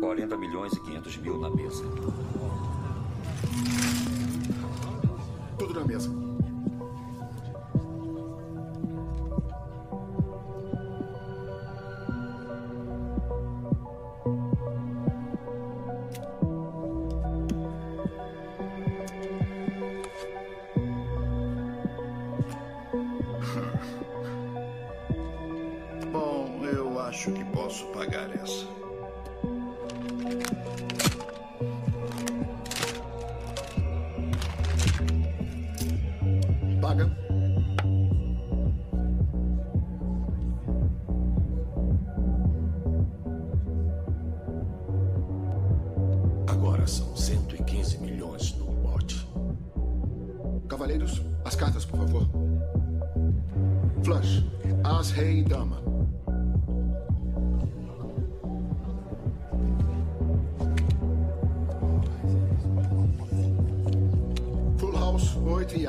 40 milhões e 500 mil na mesa. Tudo na mesa. Bom, eu acho que posso pagar essa. Paga. Agora são 115 milhões no bote. Cavaleiros, as cartas, por favor. Flush. As, rei e dama. Full house, oito e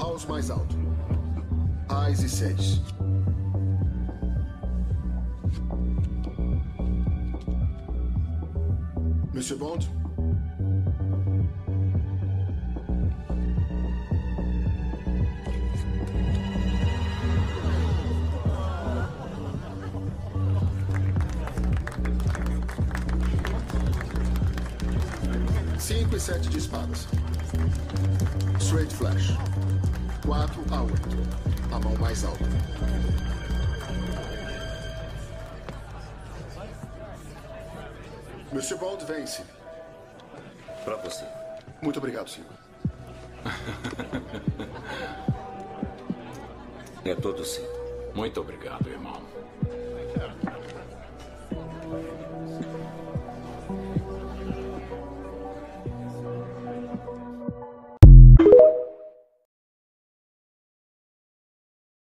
house mais alto. Ais e seis. Monsieur Bond? Cinco e sete de espadas. Straight flash. 4 a 8. A mão mais alta. Monsieur Bond vence. Pra você. Muito obrigado, senhor. É todo seu. Muito obrigado, irmão.